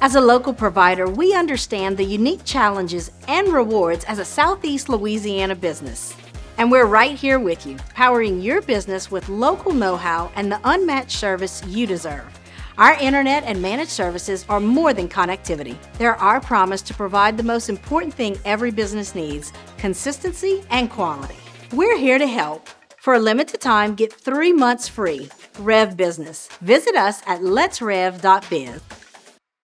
As a local provider, we understand the unique challenges and rewards as a Southeast Louisiana business. And we're right here with you, powering your business with local know how and the unmatched service you deserve. Our internet and managed services are more than connectivity. They're our promise to provide the most important thing every business needs consistency and quality. We're here to help. For a limited time, get three months free. Rev Business. Visit us at letsrev.biz.